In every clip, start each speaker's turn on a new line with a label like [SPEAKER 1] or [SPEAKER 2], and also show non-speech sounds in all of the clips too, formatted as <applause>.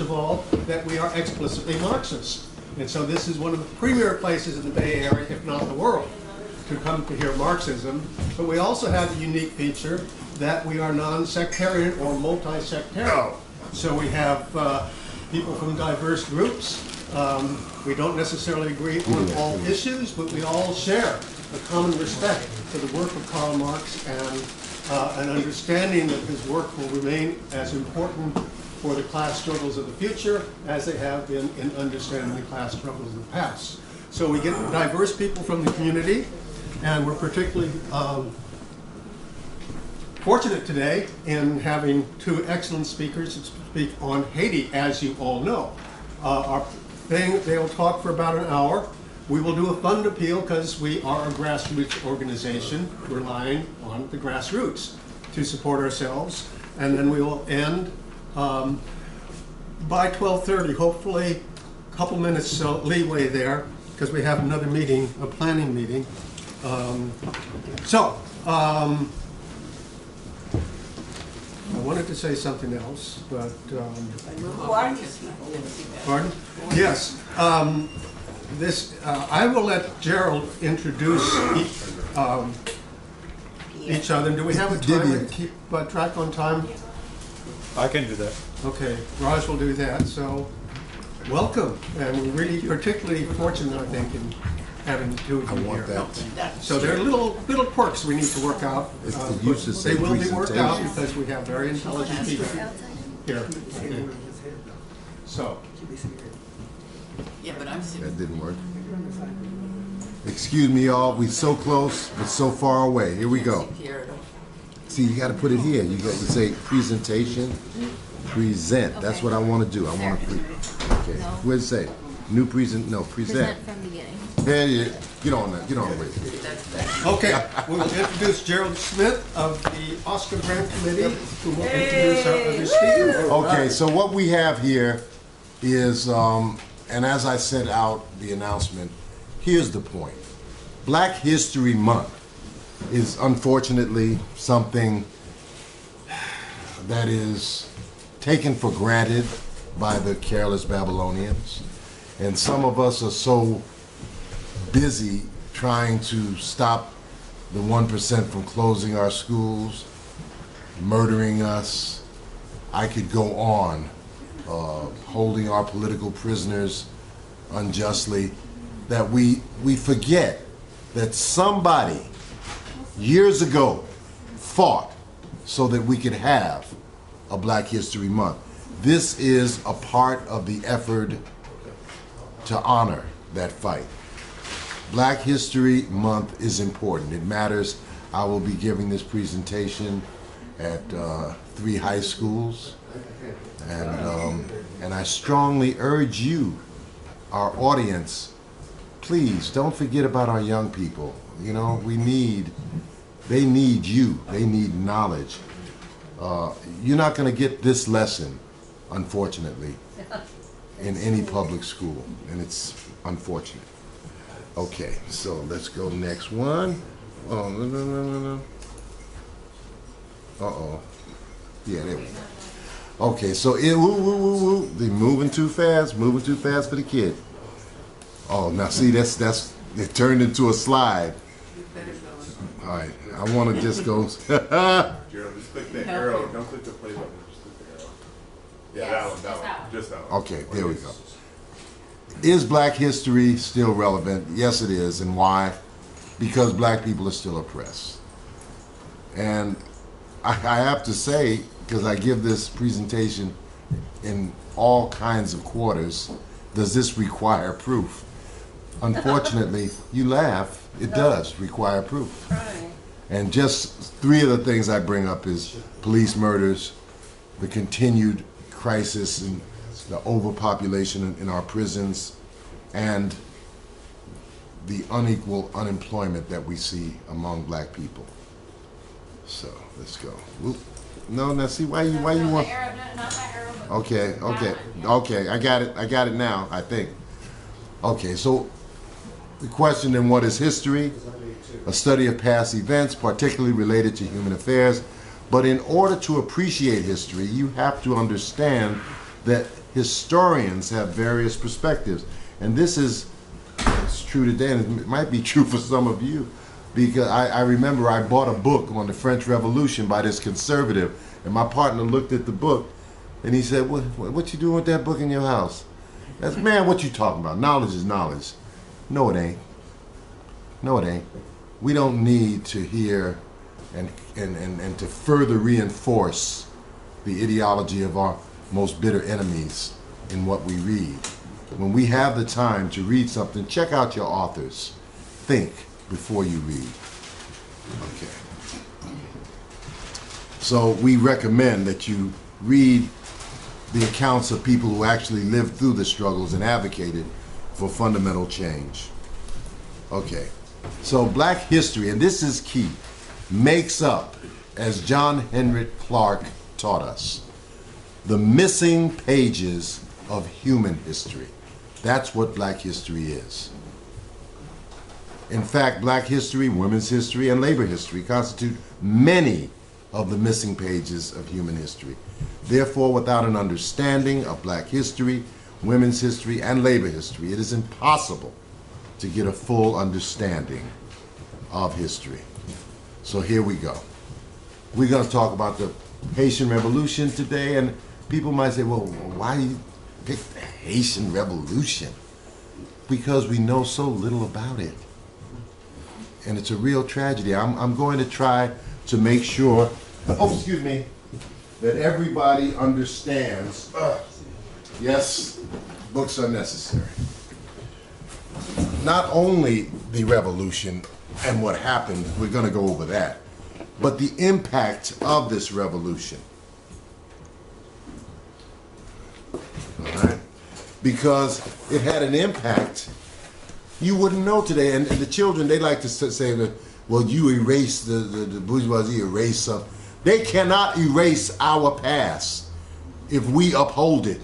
[SPEAKER 1] of all, that we are explicitly Marxist. And so this is one of the premier places in the Bay Area, if not the world, to come to hear Marxism. But we also have the unique feature that we are non-sectarian or multi-sectarian. So we have uh, people from diverse groups. Um, we don't necessarily agree on all issues, but we all share a common respect for the work of Karl Marx and uh, an understanding that his work will remain as important for the class struggles of the future as they have been in understanding the class struggles of the past. So we get diverse people from the community, and we're particularly um, fortunate today in having two excellent speakers to speak on Haiti, as you all know. Uh, our thing, they'll talk for about an hour. We will do a fund appeal because we are a grassroots organization relying on the grassroots to support ourselves. And then we will end um, by 12:30, hopefully, a couple minutes uh, leeway there because we have another meeting, a planning meeting. Um, So, um, I wanted to say something else, but, um,
[SPEAKER 2] Who are these people?
[SPEAKER 1] pardon? Yes, um, this, uh, I will let Gerald introduce each, um, each other. Do we have a time to keep uh, track on time?
[SPEAKER 3] I can do that.
[SPEAKER 1] Okay, Raj will do that, so welcome. And we're really particularly fortunate, I think, in having the two of you
[SPEAKER 4] I
[SPEAKER 1] you
[SPEAKER 4] want
[SPEAKER 1] here.
[SPEAKER 4] that.
[SPEAKER 1] So there are little, little quirks we need to work out.
[SPEAKER 4] It's the
[SPEAKER 1] uh, but
[SPEAKER 4] use of
[SPEAKER 1] They will be worked out because we have very intelligent people here. So,
[SPEAKER 2] Yeah, but I'm serious.
[SPEAKER 4] That didn't work. Excuse me, y'all. We're so close, but so far away. Here we go. See, you got to put it here. You got to say presentation, present. That's what I want to do. I want to pre. Okay. Where's it say? New present? No, present.
[SPEAKER 5] Present from beginning.
[SPEAKER 4] There you. Get on that. Get on with it.
[SPEAKER 1] okay, we'll introduce Gerald Smith of the Oscar Grant Committee, who will introduce our other speaker.
[SPEAKER 4] Okay, so what we have here is, um, and as I sent out the announcement, here's the point. Black History Month is unfortunately something that is taken for granted by the careless Babylonians. And some of us are so busy trying to stop the 1% from closing our schools, murdering us. I could go on, uh, holding our political prisoners unjustly, that we, we forget that somebody years ago fought so that we could have a Black History Month. This is a part of the effort to honor that fight. Black History Month is important. It matters. I will be giving this presentation at uh, three high schools, and um, and I strongly urge you, our audience, please don't forget about our young people. You know, we need, they need you. They need knowledge. Uh, you're not going to get this lesson, unfortunately, <laughs> in any public school, and it's unfortunate. Okay, so let's go next one. Oh, no, no, no, no. Uh-oh. Yeah, there we go. Okay, so it, woo, woo, woo, woo. They moving too fast, moving too fast for the kid. Oh, now see, that's, that's, it turned into a slide. All right, I want to just go. <laughs>
[SPEAKER 6] Gerald, just click the arrow. Don't click the play button. Just click the arrow. Yeah, that one. That one. Just that one.
[SPEAKER 4] Okay, there we go. Is black history still relevant? Yes, it is. And why? Because black people are still oppressed. And I, I have to say, because I give this presentation in all kinds of quarters, does this require proof? Unfortunately, you laugh, it does require proof. And just three of the things I bring up is police murders, the continued crisis and the overpopulation in, in our prisons, and the unequal unemployment that we see among black people. So let's go. No, now see why you why you want? Okay, okay, okay. I got it. I got it now. I think. Okay, so the question then: What is history? A study of past events, particularly related to human affairs. But in order to appreciate history, you have to understand that historians have various perspectives. And this is it's true today, and it might be <laughs> true for some of you. Because I, I remember I bought a book on the French Revolution by this conservative, and my partner looked at the book, and he said, "What, what, what you doing with that book in your house?" I said, "Man, what you talking about? Knowledge is knowledge." No, it ain't. No, it ain't. We don't need to hear and, and, and, and to further reinforce the ideology of our most bitter enemies in what we read. When we have the time to read something, check out your authors. Think before you read. Okay. So we recommend that you read the accounts of people who actually lived through the struggles and advocated for fundamental change. Okay. So black history, and this is key, makes up, as John Henrik Clarke taught us, the missing pages of human history. That's what black history is. In fact, black history, women's history, and labor history constitute many of the missing pages of human history. Therefore, without an understanding of black history, women's history, and labor history, it is impossible to get a full understanding of history. So here we go. We're going to talk about the Haitian Revolution today, and people might say, well, why pick the Haitian Revolution? Because we know so little about it. And it's a real tragedy. I'm, I'm going to try to make sure, oh, excuse me, that everybody understands. Uh, yes, books are necessary. Not only the revolution and what happened, we're going to go over that, but the impact of this revolution. All right? Because it had an impact you wouldn't know today. And, and the children, they like to say that, well, you erase the, the, the bourgeoisie, erase something. They cannot erase our past if we uphold it,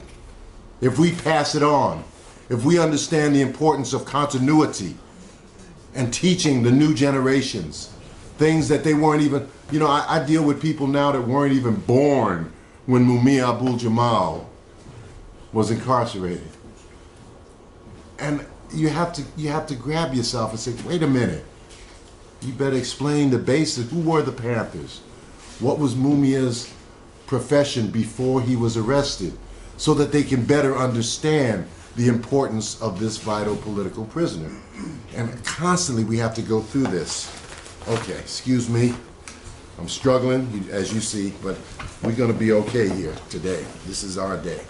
[SPEAKER 4] if we pass it on, if we understand the importance of continuity and teaching the new generations things that they weren't even, you know, I, I deal with people now that weren't even born when Mumia Abu Jamal was incarcerated. And you have to you have to grab yourself and say, wait a minute. You better explain the basics. Who were the Panthers? What was Mumia's profession before he was arrested? So that they can better understand the importance of this vital political prisoner. And constantly we have to go through this. Okay, excuse me. I'm struggling, as you see, but we're going to be okay here today. This is our day.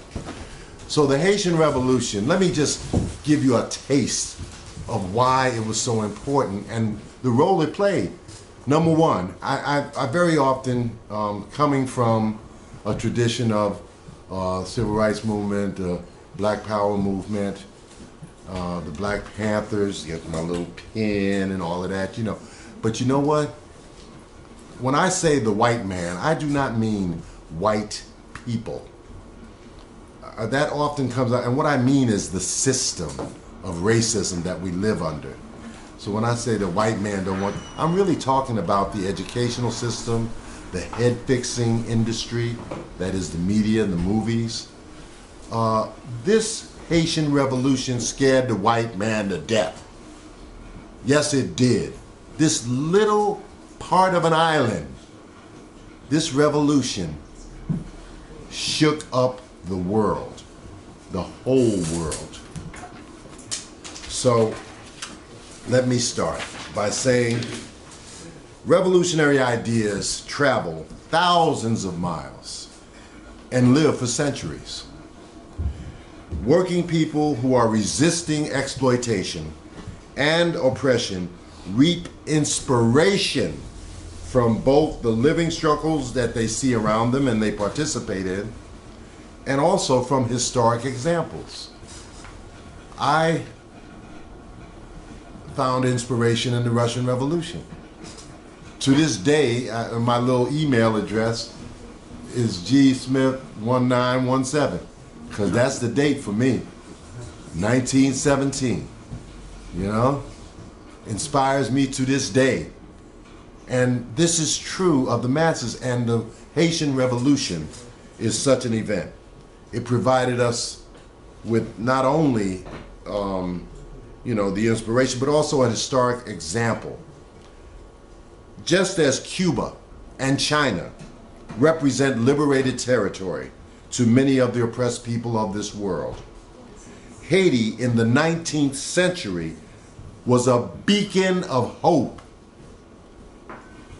[SPEAKER 4] So the Haitian Revolution, let me just give you a taste of why it was so important and the role it played. Number one, I, I, I very often, um, coming from a tradition of uh, civil rights movement, uh, Black Power movement, uh, the Black Panthers, get my little pin and all of that, you know. But you know what? When I say the white man, I do not mean white people uh, that often comes out, and what I mean is the system of racism that we live under. So when I say the white man don't want, I'm really talking about the educational system, the head fixing industry, that is the media and the movies. Uh, this Haitian revolution scared the white man to death. Yes, it did. This little part of an island, this revolution shook up the world, the whole world. So let me start by saying revolutionary ideas travel thousands of miles and live for centuries. Working people who are resisting exploitation and oppression reap inspiration from both the living struggles that they see around them and they participate in and also from historic examples. I found inspiration in the Russian Revolution. To this day, uh, my little email address is gsmith1917 because that's the date for me. 1917. You know? Inspires me to this day. And this is true of the masses, and the Haitian Revolution is such an event. it provided us with not only, um, you know, the inspiration, but also a historic example. Just as Cuba and China represent liberated territory to many of the oppressed people of this world, Haiti in the 19th century was a beacon of hope.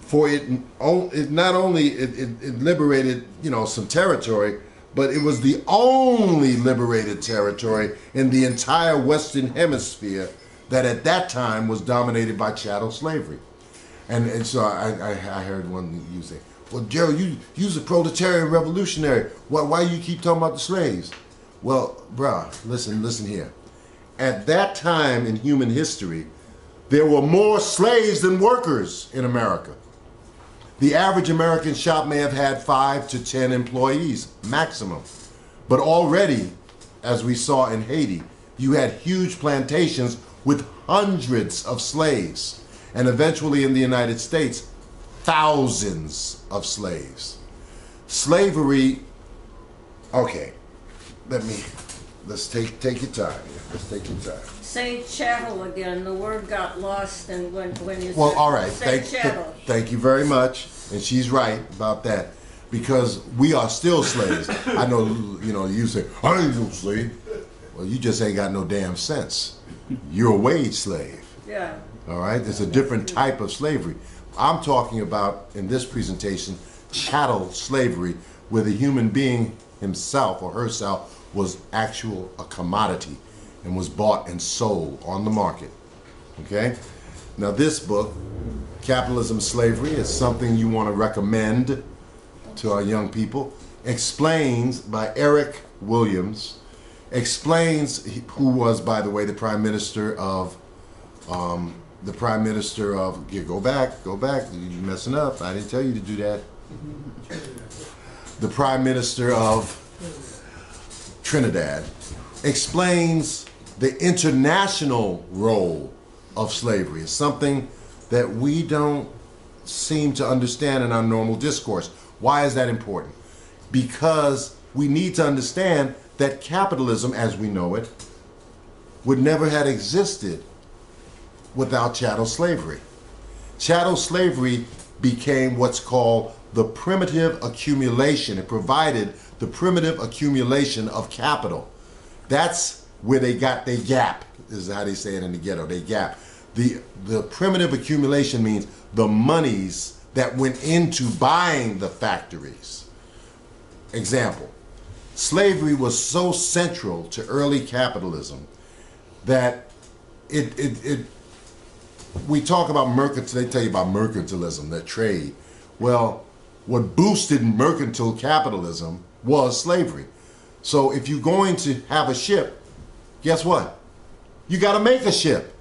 [SPEAKER 4] For it, it not only it, it, it liberated, you know, some territory, but it was the only liberated territory in the entire Western Hemisphere that at that time was dominated by chattel slavery. And, and so I, I, I heard one you say, well, Gerald, you you's a proletarian revolutionary. Why, why you keep talking about the slaves? Well, bruh, listen, listen here. At that time in human history, there were more slaves than workers in America. The average American shop may have had five to ten employees maximum. But already, as we saw in Haiti, you had huge plantations with hundreds of slaves. And eventually in the United States, thousands of slaves. Slavery, okay, let me, let's take, take your time. Let's take your time.
[SPEAKER 5] Say chattel again, the word got lost and when, when you
[SPEAKER 4] Well,
[SPEAKER 5] said-
[SPEAKER 4] all right.
[SPEAKER 5] say
[SPEAKER 4] Thank,
[SPEAKER 5] chattel.
[SPEAKER 4] thank you very much. And she's right about that because we are still slaves. I know, you know, you say, I ain't no slave. Well, you just ain't got no damn sense. You're a wage slave.
[SPEAKER 5] Yeah,
[SPEAKER 4] All right? It's a different type of slavery. I'm talking about, in this presentation, chattel slavery, where the human being himself or herself was actual a commodity and was bought and sold on the market. Okay? Now, this book, Capitalism Slavery, is something you want to recommend to our young people. Explains by Eric Williams, explains who was, by the way, the Prime Minister of um, the prime minister of go back, go back. You're messing up. I didn't tell you to do that. The prime minister of Trinidad explains the international role of slavery. It's something that we don't seem to understand in our normal discourse. Why is that important? Because we need to understand that capitalism, as we know it, would never have existed without chattel slavery. Chattel slavery became what's called the primitive accumulation. It provided the primitive accumulation of capital. That's where they got their gap, is how they say it in the ghetto, they gap. The, the primitive accumulation means the monies that went into buying the factories. Example, slavery was so central to early capitalism that it, it, it we talk about mercantile, they tell you about mercantilism, that trade. Well, what boosted mercantile capitalism was slavery. So if you're going to have a ship, guess what? You got to make a ship.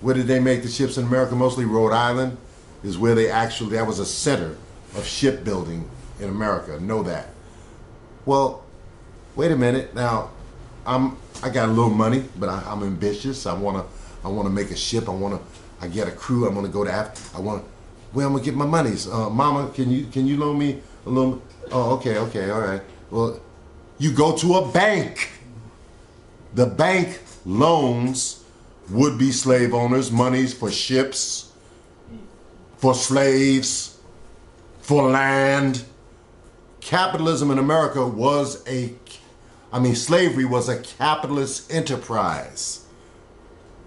[SPEAKER 4] Where did they make the ships in America? Mostly Rhode Island is where they actually, that was a center of shipbuilding in America. Know that. Well, wait a minute. Now, I'm, I got a little money, but I, I'm ambitious. I want to I want to make a ship. I want to. I get a crew. I'm going to go to Africa. I want. Where I'm gonna get my monies? Uh, Mama, can you can you loan me a little? Oh, okay, okay, all right. Well, you go to a bank. The bank loans would-be slave owners monies for ships, for slaves, for land. Capitalism in America was a, I mean, slavery was a capitalist enterprise.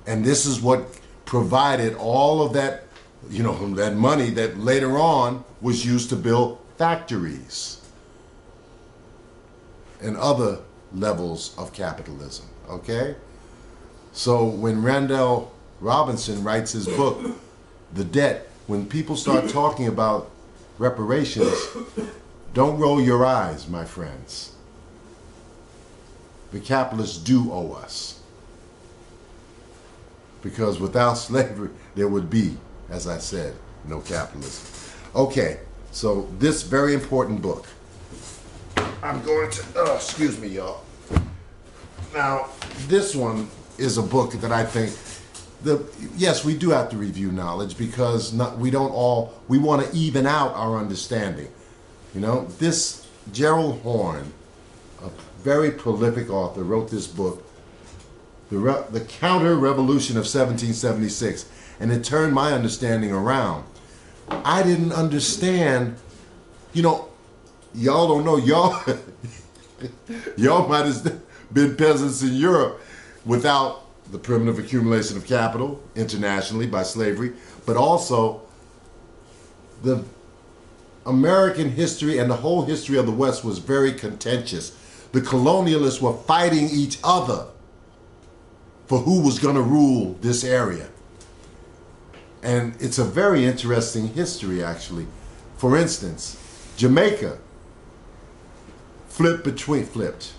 [SPEAKER 4] And this is what provided all of that, you know, that money that later on was used to build factories and other levels of capitalism. Okay? So when Randall Robinson writes his book, The Debt, when people start talking about reparations, don't roll your eyes, my friends. The capitalists do owe us because without <laughs> slavery, there would be, as I said, no capitalism. Okay, so this very important book. I'm going to, oh, excuse me, y'all. Now, this one is a book that I think, the yes, we do have to review knowledge because not, we don't all, we want to even out our understanding. You know, this Gerald Horne a very prolific author, wrote this book, The, the Counter Revolution of 1776, and it turned my understanding around. I didn't understand, you know, y'all don't know, y'all, <laughs> y'all might have been peasants in Europe without the primitive accumulation of capital internationally by slavery, but also the American history and the whole history of the West was very contentious. The colonialists were fighting each other for who was going to rule this area. And it's a very interesting history, actually. For instance, Jamaica flipped between, flipped.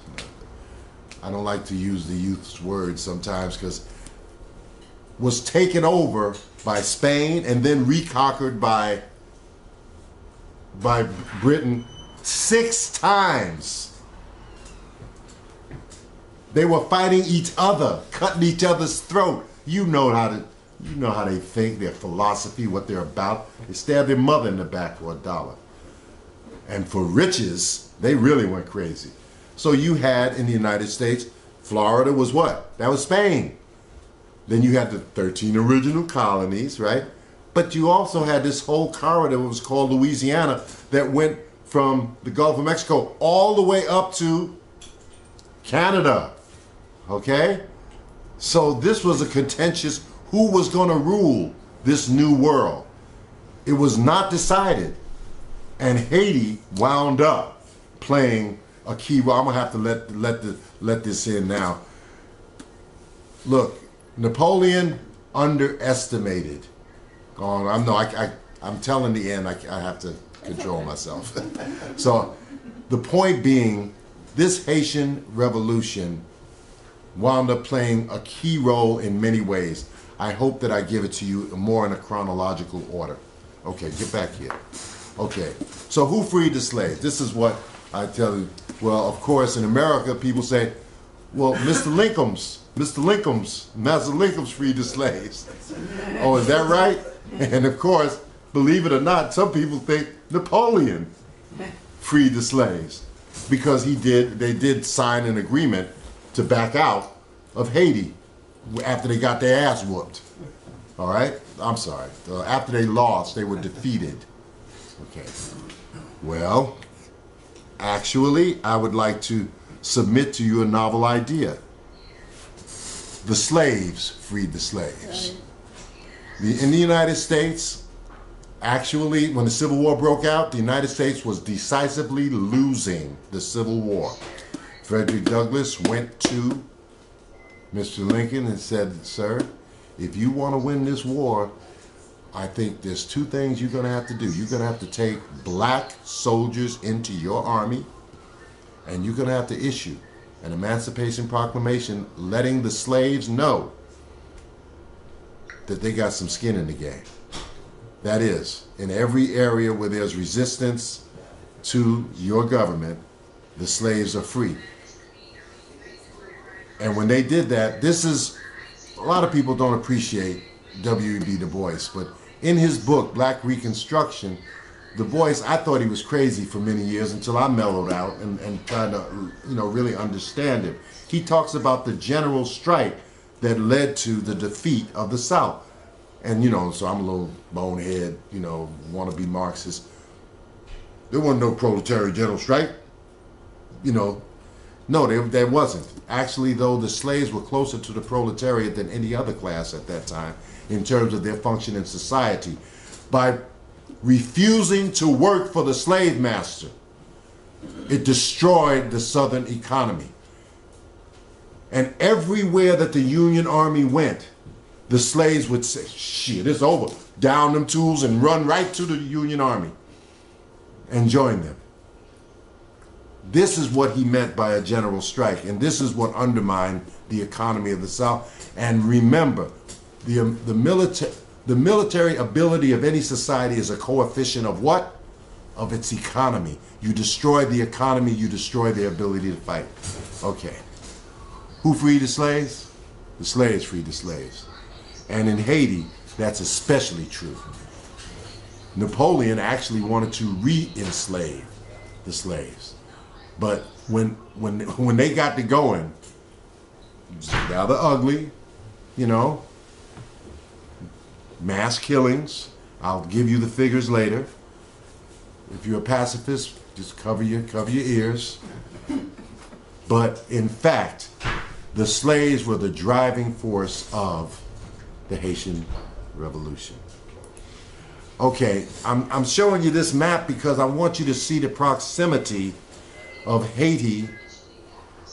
[SPEAKER 4] I don't like to use the youth's words sometimes because was taken over by Spain and then reconquered by by Britain six times. They were fighting each other, cutting each other's throat. You know how to you know how they think, their philosophy, what they're about. They stabbed their mother in the back for a dollar. And for riches, they really went crazy. So you had in the United States, Florida was what? That was Spain. Then you had the 13 original colonies, right? But you also had this whole corridor that was called Louisiana that went from the Gulf of Mexico all the way up to Canada. Okay? So this was a contentious who was going to rule this new world. It was not decided. And Haiti wound up playing a key role. I'm gonna have to let let the let this in now. Look, Napoleon underestimated. Gone. I'm no. I, I I'm telling the end. I, I have to control myself. <laughs> so, the point being, this Haitian revolution wound up playing a key role in many ways. I hope that I give it to you more in a chronological order. Okay, get back here. Okay, so who freed the slaves? This is what I tell you. Well, of course, in America, people say, well, Mr. Lincoln's, Mr. Lincoln's, Master Lincoln's freed the slaves. Oh, is that right? And of course, believe it or not, some people think Napoleon freed the slaves because he did, they did sign an agreement to back out of Haiti after they got their ass whooped. All right? I'm sorry. Uh, after they lost, they were defeated. Okay. Well, actually, I would like to submit to you a novel idea. The slaves freed the slaves. The, in the United States, actually, when the Civil War broke out, the United States was decisively losing the Civil War. Frederick Douglass went to Mr. Lincoln and said, Sir, if you want to win this war, I think there's two things you're going to have to do. You're going to have to take black soldiers into your army, and you're going to have to issue an Emancipation Proclamation letting the slaves know that they got some skin in the game. That is, in every area where there's resistance to your government, the slaves are free. And when they did that, this is a lot of people don't appreciate W.E.B. Du Bois, but in his book, Black Reconstruction, Du Bois, I thought he was crazy for many years until I mellowed out and, and tried to, you know, really understand him. He talks about the general strike that led to the defeat of the South. And, you know, so I'm a little bonehead, you know, want to be Marxist. There wasn't no proletariat general strike. You know, no, there, there wasn't. Actually, though, the slaves were closer to the proletariat than any other class at that time in terms of their function in society. By refusing to work for the slave master, it destroyed the Southern economy. And everywhere that the Union Army went, the slaves would say, shit, it's over. Down them tools and run right to the Union Army and join them. This is what he meant by a general strike, and this is what undermined the economy of the South. And remember, the, um, the, military, the military ability of any society is a coefficient of what? Of its economy. You destroy the economy, you destroy their ability to fight. Okay. Who freed the slaves? The slaves freed the slaves. And in Haiti, that's especially true. Napoleon actually wanted to re enslave the slaves. But when when when they got to going, rather ugly, you know. Mass killings. I'll give you the figures later. If you're a pacifist, just cover your cover your ears. But in fact, the slaves were the driving force of the Haitian Revolution. Okay, I'm, I'm showing you this map because I want you to see the proximity of Haiti.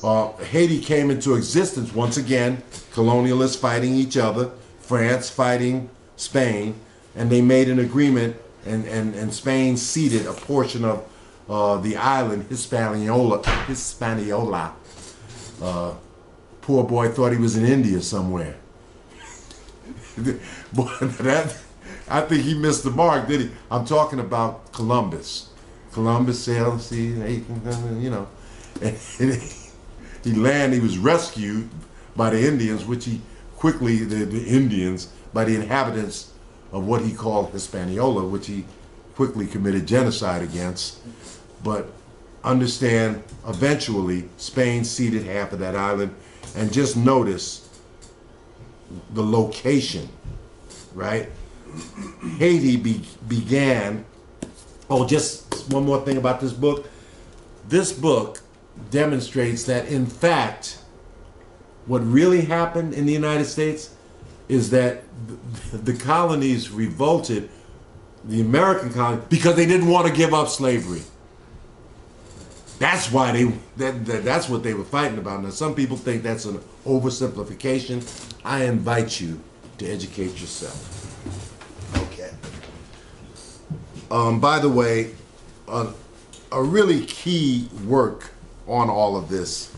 [SPEAKER 4] Uh, Haiti came into existence once again, colonialists fighting each other, France fighting Spain, and they made an agreement, and, and, and Spain ceded a portion of uh, the island, Hispaniola. Hispaniola. Uh, poor boy thought he was in India somewhere. <laughs> Boy, <laughs> that I think he missed the mark, did he? I'm talking about Columbus. Columbus sailed the sea, you know, and <laughs> he landed. He was rescued by the Indians, which he quickly the, the Indians by the inhabitants of what he called Hispaniola, which he quickly committed genocide against. But understand, eventually, Spain ceded half of that island, and just notice the location, right? Haiti be, began. Oh, just one more thing about this book. This book demonstrates that, in fact, what really happened in the United States is that the colonies revolted, the American colonies, because they didn't want to give up slavery. That's why they that, that, that's what they were fighting about. Now some people think that's an oversimplification. I invite you to educate yourself. Um, by the way, a, a really key work on all of this,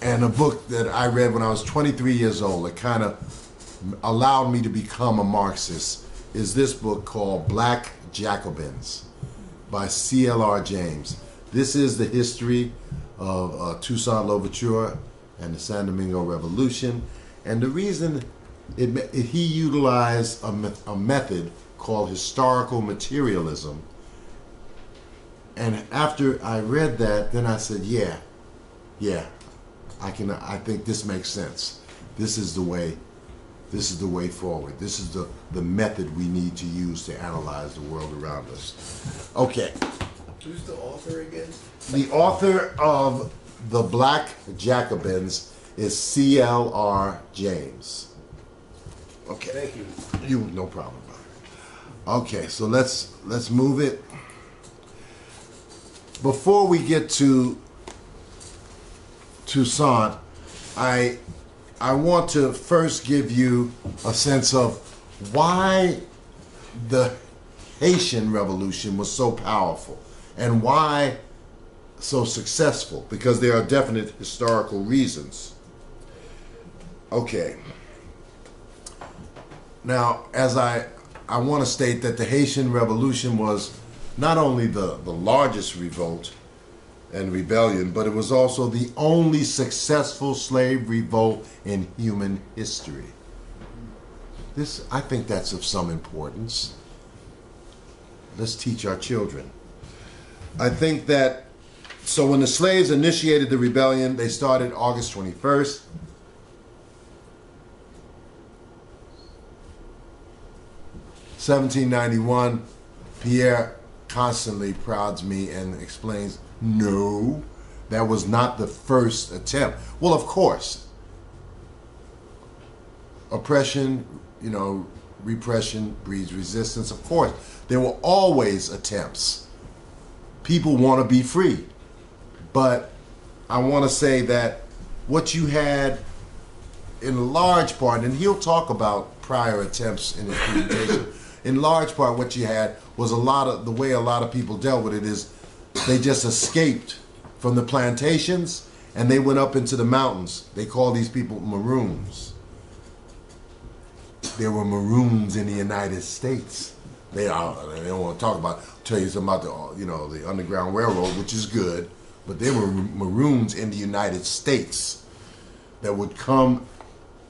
[SPEAKER 4] and a book that I read when I was 23 years old, that kind of allowed me to become a Marxist, is this book called Black Jacobins by C.L.R. James. This is the history of uh, Toussaint Louverture and the San Domingo Revolution. And the reason it, it, he utilized a, me a method called historical materialism. And after I read that, then I said, yeah, yeah, I can. I think this makes sense. This is the way. This is the way forward. This is the the method we need to use to analyze the world around us. Okay.
[SPEAKER 6] Who's the author again?
[SPEAKER 4] The author of the Black Jacobins is C.L.R. James. Okay.
[SPEAKER 6] Thank you.
[SPEAKER 4] You no problem. Okay, so let's let's move it. Before we get to Toussaint, I I want to first give you a sense of why the Haitian Revolution was so powerful and why so successful because there are definite historical reasons. Okay. Now, as I I want to state that the Haitian Revolution was not only the, the largest revolt and rebellion, but it was also the only successful slave revolt in human history. This, I think that's of some importance. Let's teach our children. I think that, so when the slaves initiated the rebellion, they started August 21st, 1791, Pierre constantly prods me and explains, no, that was not the first attempt. Well, of course, oppression, you know, repression breeds resistance. Of course, there were always attempts. People want to be free. But I want to say that what you had in large part, and he'll talk about prior attempts in his presentation in large part what you had was a lot of the way a lot of people dealt with it is they just escaped from the plantations and they went up into the mountains. They call these people maroons. There were maroons in the United States. They are. They don't want to talk about. Tell you something about the you know the Underground Railroad, which is good, but there were maroons in the United States that would come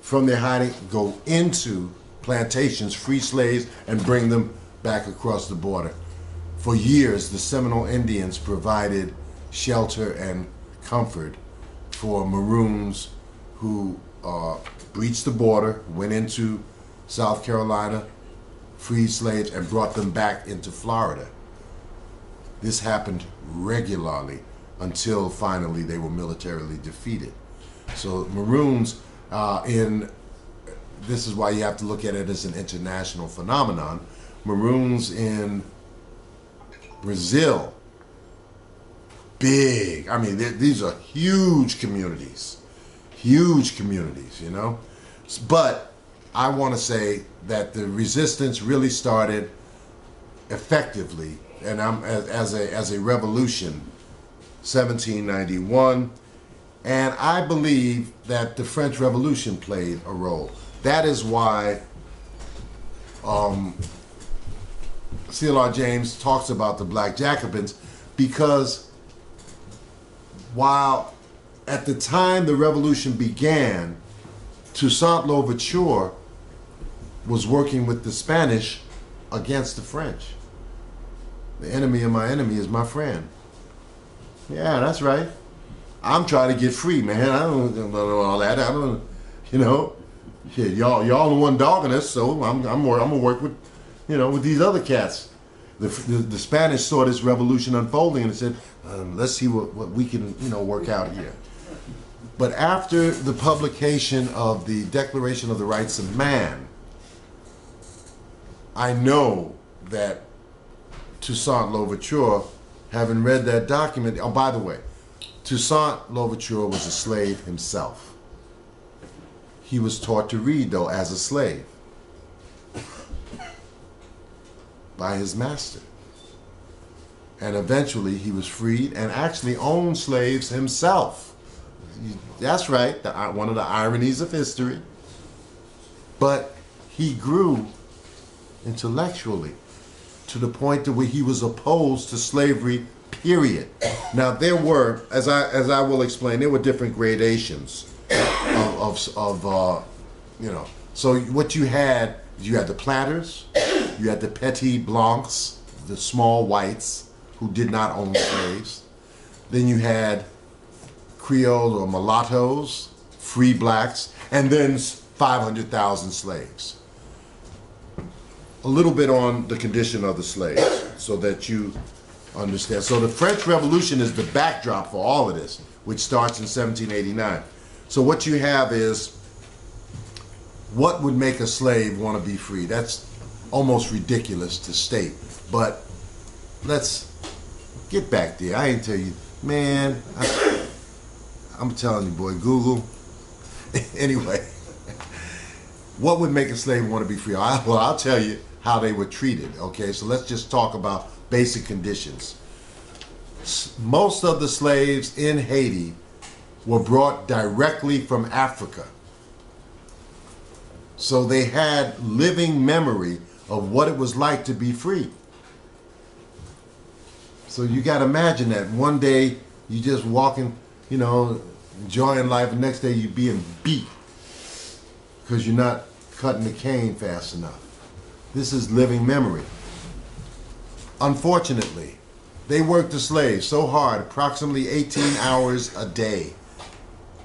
[SPEAKER 4] from their hiding, go into plantations, free slaves, and bring them back across the border. For years, the Seminole Indians provided shelter and comfort for Maroons who uh, breached the border, went into South Carolina, freed slaves, and brought them back into Florida. This happened regularly until finally they were militarily defeated. So Maroons uh, in this is why you have to look at it as an international phenomenon. Maroons in Brazil, big. I mean, these are huge communities, huge communities. You know, but I want to say that the resistance really started effectively, and I'm as, as a as a revolution, 1791. And I believe that the French Revolution played a role. That is why um, C.L.R. James talks about the Black Jacobins, because while at the time the revolution began, Toussaint Louverture was working with the Spanish against the French. The enemy of my enemy is my friend. Yeah, that's right. I'm trying to get free, man. I don't know all that. I don't, you know, shit. Y'all, y'all the one dogging us, so I'm, I'm, I'm gonna work with, you know, with these other cats. The, the, the Spanish saw this revolution unfolding and said, um, let's see what, what we can, you know, work out here. But after the publication of the Declaration of the Rights of Man, I know that Toussaint Louverture, having read that document, oh, by the way, Toussaint Louverture was a slave himself. He was taught to read, though, as a slave by his master. And eventually he was freed and actually owned slaves himself. That's right, the, uh, one of the ironies of history. But he grew intellectually to the point to where he was opposed to slavery period now there were as i as i will explain there were different gradations of of, of uh, you know so what you had you had the planters you had the petit blancs the small whites who did not own slaves then you had creole or mulattoes free blacks and then 500000 slaves a little bit on the condition of the slaves so that you understand. So the French Revolution is the backdrop for all of this, which starts in 1789. So what you have is what would make a slave want to be free? That's almost ridiculous to state, but let's get back there. I ain't tell you, man. I, I'm telling you, boy, Google. <laughs> anyway, what would make a slave want to be free? I, well, I'll tell you how they were treated. Okay, so let's just talk about basic conditions. Most of the slaves in Haiti were brought directly from Africa. So they had living memory of what it was like to be free. So you got to imagine that one day you just walking, you know, enjoying life, and next day you being beat because you're not cutting the cane fast enough. This is living memory. Unfortunately, they worked the slaves so hard, approximately 18 hours a day.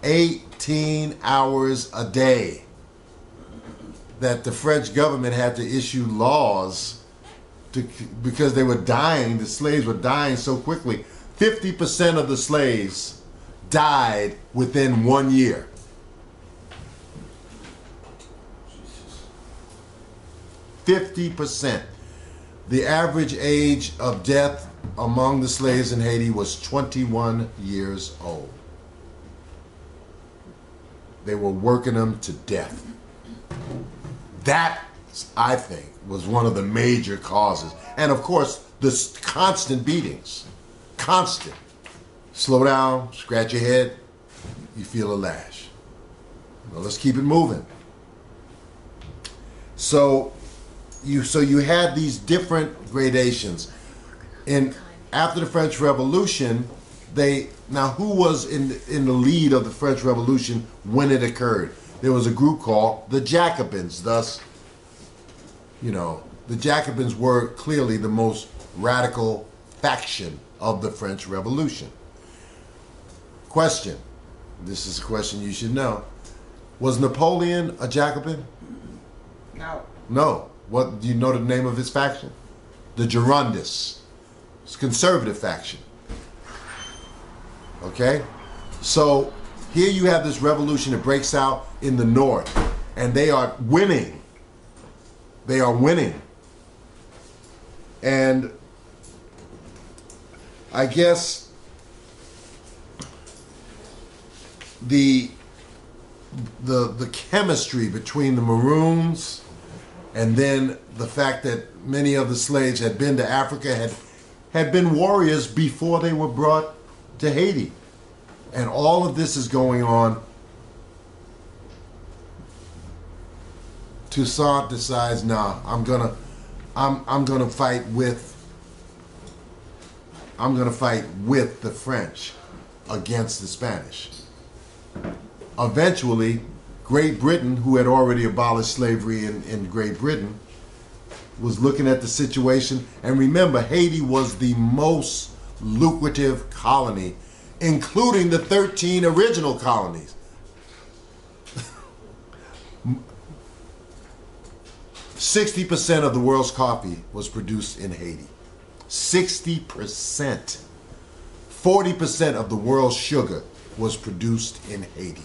[SPEAKER 4] 18 hours a day. That the French government had to issue laws to, because they were dying, the slaves were dying so quickly. 50% of the slaves died within one year. Fifty percent. The average age of death among the slaves in Haiti was 21 years old. They were working them to death. That, I think, was one of the major causes. And of course, the constant beatings. Constant. Slow down, scratch your head, you feel a lash. Well, let's keep it moving. So, you so you had these different gradations and after the french revolution they now who was in in the lead of the french revolution when it occurred there was a group called the jacobins thus you know the jacobins were clearly the most radical faction of the french revolution Question. This is a question you should know. Was Napoleon a Jacobin?
[SPEAKER 5] No.
[SPEAKER 4] No. What do you know the name of his faction? The Girondists. It's a conservative faction. Okay? So here you have this revolution that breaks out in the north, and they are winning. They are winning. And I guess the the the chemistry between the Maroons and then the fact that many of the slaves had been to Africa had had been warriors before they were brought to Haiti. And all of this is going on. Toussaint decides, nah, I'm gonna I'm I'm gonna fight with I'm gonna fight with the French against the Spanish. Eventually, Great Britain, who had already abolished slavery in, in Great Britain, was looking at the situation. And remember, Haiti was the most lucrative colony, including the 13 original colonies. 60% of the world's coffee was produced in Haiti. 60%. 40% of the world's sugar was produced in Haiti.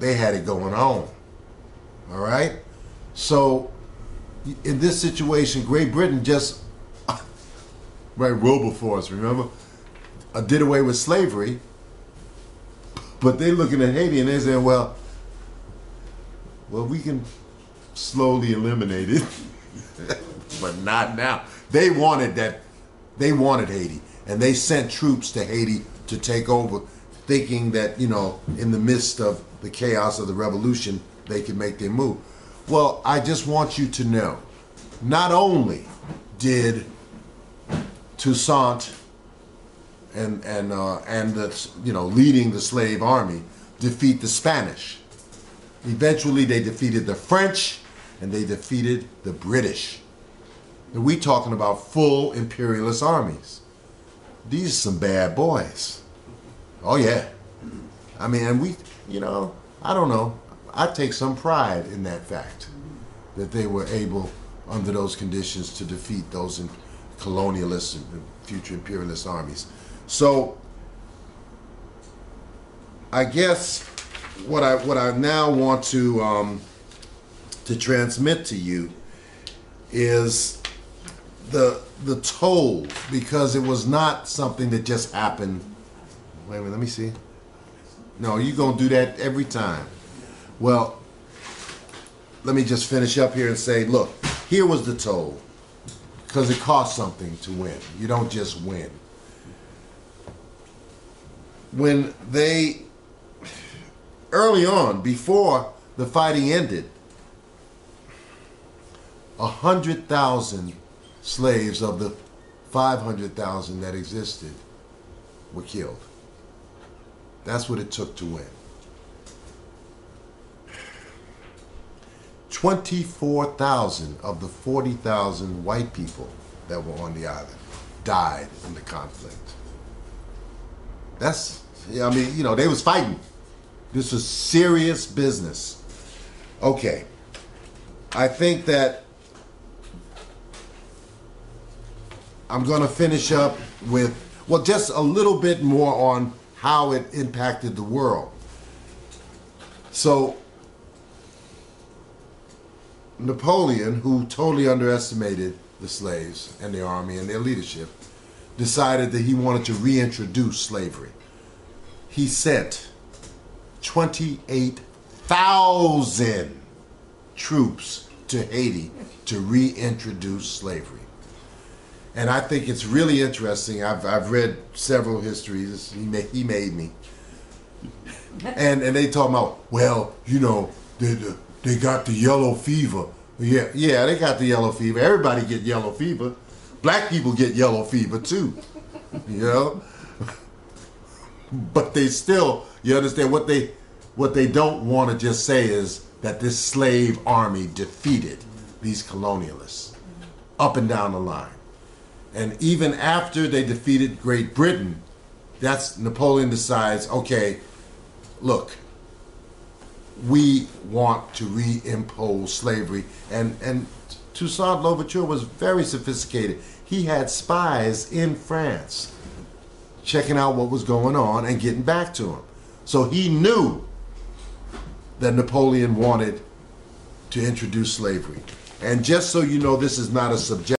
[SPEAKER 4] They had it going on. All right? So, in this situation, Great Britain just, right, Wilberforce, remember? I did away with slavery. But they're looking at Haiti and they're saying, well, well, we can slowly eliminate it, <laughs> but not now. They wanted that. They wanted Haiti, and they sent troops to Haiti to take over, thinking that you know, in the midst of the chaos of the revolution, they could make their move. Well, I just want you to know, not only did Toussaint and and uh, and the you know leading the slave army defeat the Spanish. Eventually, they defeated the French and they defeated the British. And we talking about full imperialist armies. These are some bad boys. Oh yeah. I mean, and we, you know, I don't know. I take some pride in that fact that they were able, under those conditions, to defeat those colonialist and future imperialist armies. So, I guess what I what I now want to um, to transmit to you is the the toll because it was not something that just happened. Wait a minute, let me see. No, you're gonna do that every time. Well, let me just finish up here and say, look, here was the toll. Because it costs something to win. You don't just win. When they early on, before the fighting ended, a hundred thousand slaves of the five hundred thousand that existed were killed. That's what it took to win. 24,000 of the 40,000 white people that were on the island died in the conflict. That's, I mean, you know, they was fighting. This was serious business. Okay. I think that I'm going to finish up with, well, just a little bit more on how it impacted the world. So, Napoleon, who totally underestimated the slaves and the army and their leadership, decided that he wanted to reintroduce slavery. He sent 28,000 troops to Haiti to reintroduce slavery. And I think it's really interesting. I've, I've read several histories. He made, he made me. And, and they talk about, well, you know, they, they got the yellow fever. Yeah, yeah, they got the yellow fever. Everybody get yellow fever. Black people get yellow fever too. You know? but they still, you understand what they what they don't want to just say is that this slave army defeated these colonialists up and down the line. And even after they defeated Great Britain, That's Napoleon decides, okay, look, we want to reimpose slavery. And, and Toussaint Louverture was very sophisticated. He had spies in France checking out what was going on and getting back to him. So he knew that Napoleon wanted to introduce slavery. And just so you know, this is not a subject.